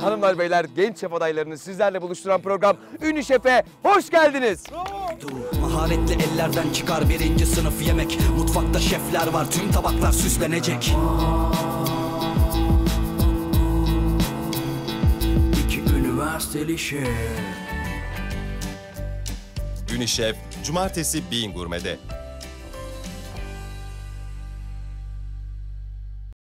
Hanımlar beyler genç şef adaylarını sizlerle buluşturan program Ünlü Şef'e hoş geldiniz. Maharetli ellerden çıkar birinci sınıf yemek Mutfakta şefler var tüm tabaklar süslenecek İki üniversiteli şef Ünişef, Cumartesi Bean Gurme'de.